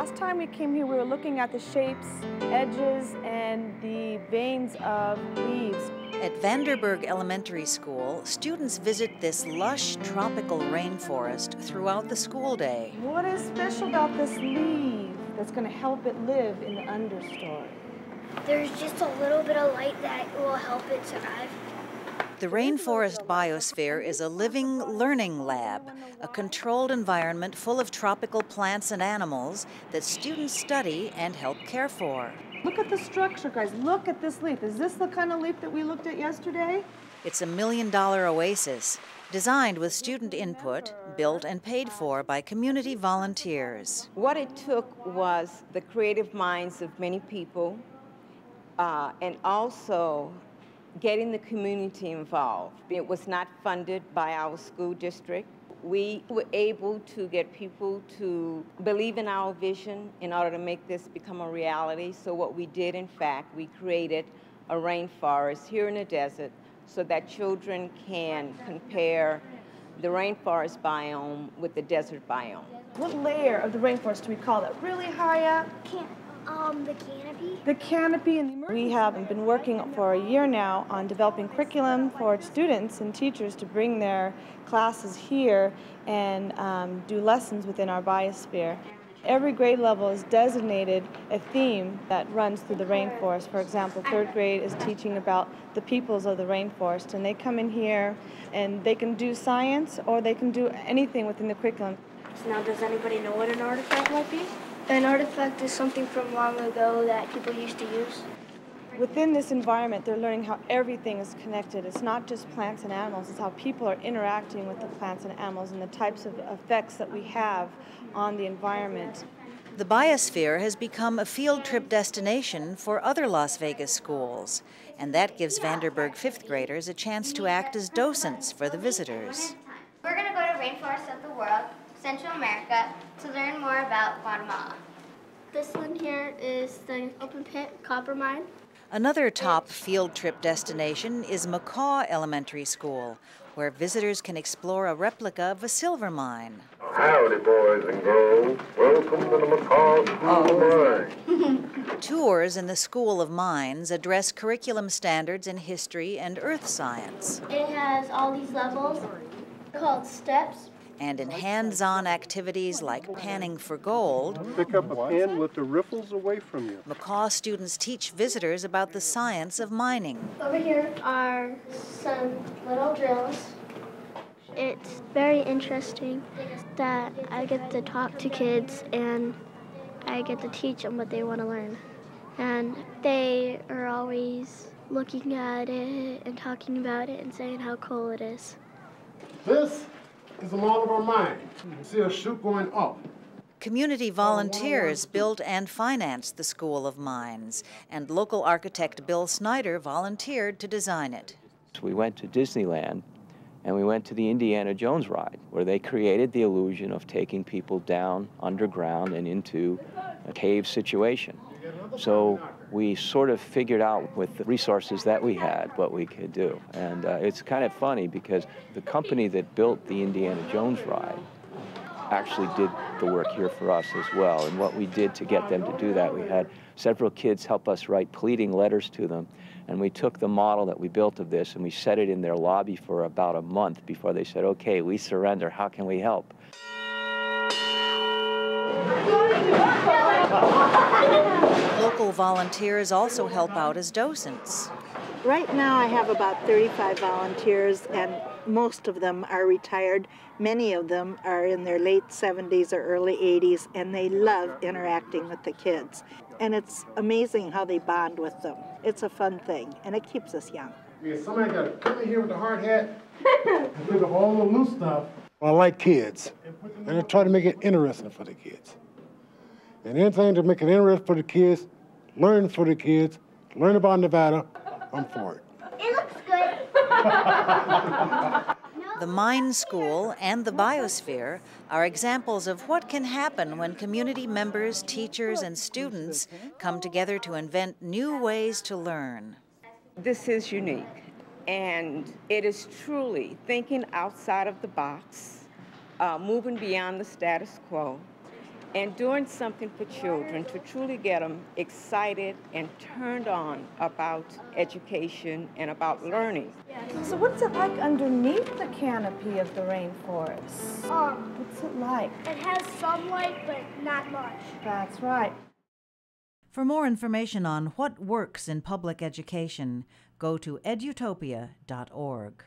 last time we came here, we were looking at the shapes, edges, and the veins of leaves. At Vanderburg Elementary School, students visit this lush tropical rainforest throughout the school day. What is special about this leaf that's going to help it live in the understory? There's just a little bit of light that will help it survive. The rainforest biosphere is a living learning lab, a controlled environment full of tropical plants and animals that students study and help care for. Look at the structure, guys. Look at this leaf. Is this the kind of leaf that we looked at yesterday? It's a million dollar oasis, designed with student input, built and paid for by community volunteers. What it took was the creative minds of many people uh, and also getting the community involved. It was not funded by our school district. We were able to get people to believe in our vision in order to make this become a reality. So what we did, in fact, we created a rainforest here in the desert so that children can compare the rainforest biome with the desert biome. What layer of the rainforest do we call that? Really high up? Can't, um, the canopy? The canopy and the We have been working for a year now on developing curriculum for students and teachers to bring their classes here and um, do lessons within our biosphere. Every grade level is designated a theme that runs through the rainforest. For example, third grade is teaching about the peoples of the rainforest, and they come in here and they can do science or they can do anything within the curriculum. So now, does anybody know what an artifact might be? An artifact is something from long ago that people used to use. Within this environment, they're learning how everything is connected. It's not just plants and animals, it's how people are interacting with the plants and animals and the types of effects that we have on the environment. The biosphere has become a field trip destination for other Las Vegas schools, and that gives Vanderburg fifth graders a chance to act as docents for the visitors. We're going to go to Rainforest of the World, Central America, to learn more about Guatemala. This one here is the open pit copper mine. Another top field trip destination is McCaw Elementary School, where visitors can explore a replica of a silver mine. Howdy, boys and girls. Welcome to the McCaw School of oh. Mines. Tours in the School of Mines address curriculum standards in history and earth science. It has all these levels called steps. And in hands on activities like panning for gold, Pick up a pen with the riffles away from you. McCaw students teach visitors about the science of mining. Over here are some little drills. It's very interesting that I get to talk to kids and I get to teach them what they want to learn. And they are always looking at it and talking about it and saying how cool it is. This is a model of our mine. You see a chute going up. Community volunteers built and financed the School of Mines, and local architect Bill Snyder volunteered to design it. We went to Disneyland and we went to the Indiana Jones ride, where they created the illusion of taking people down underground and into a cave situation. So we sort of figured out with the resources that we had what we could do. And uh, it's kind of funny because the company that built the Indiana Jones ride actually did the work here for us as well. And what we did to get them to do that, we had several kids help us write pleading letters to them. And we took the model that we built of this and we set it in their lobby for about a month before they said, okay, we surrender. How can we help? Local volunteers also help out as docents. Right now, I have about 35 volunteers, and most of them are retired. Many of them are in their late 70s or early 80s, and they love interacting with the kids. And it's amazing how they bond with them. It's a fun thing, and it keeps us young. Yeah, somebody got to come in here with the hard hat and pick up all the loose stuff. I like kids, and I try to make it interesting for the kids. And anything to make it interesting for the kids, learn for the kids, learn about Nevada, I'm for it. It looks good. The Mine School and the Biosphere are examples of what can happen when community members, teachers, and students come together to invent new ways to learn. This is unique, and it is truly thinking outside of the box, uh, moving beyond the status quo, and doing something for children to truly get them excited and turned on about education and about learning. So what's it like underneath the canopy of the rainforest? Um, What's it like? it has sunlight, but not much. That's right. For more information on what works in public education, go to edutopia.org.